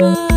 Paradise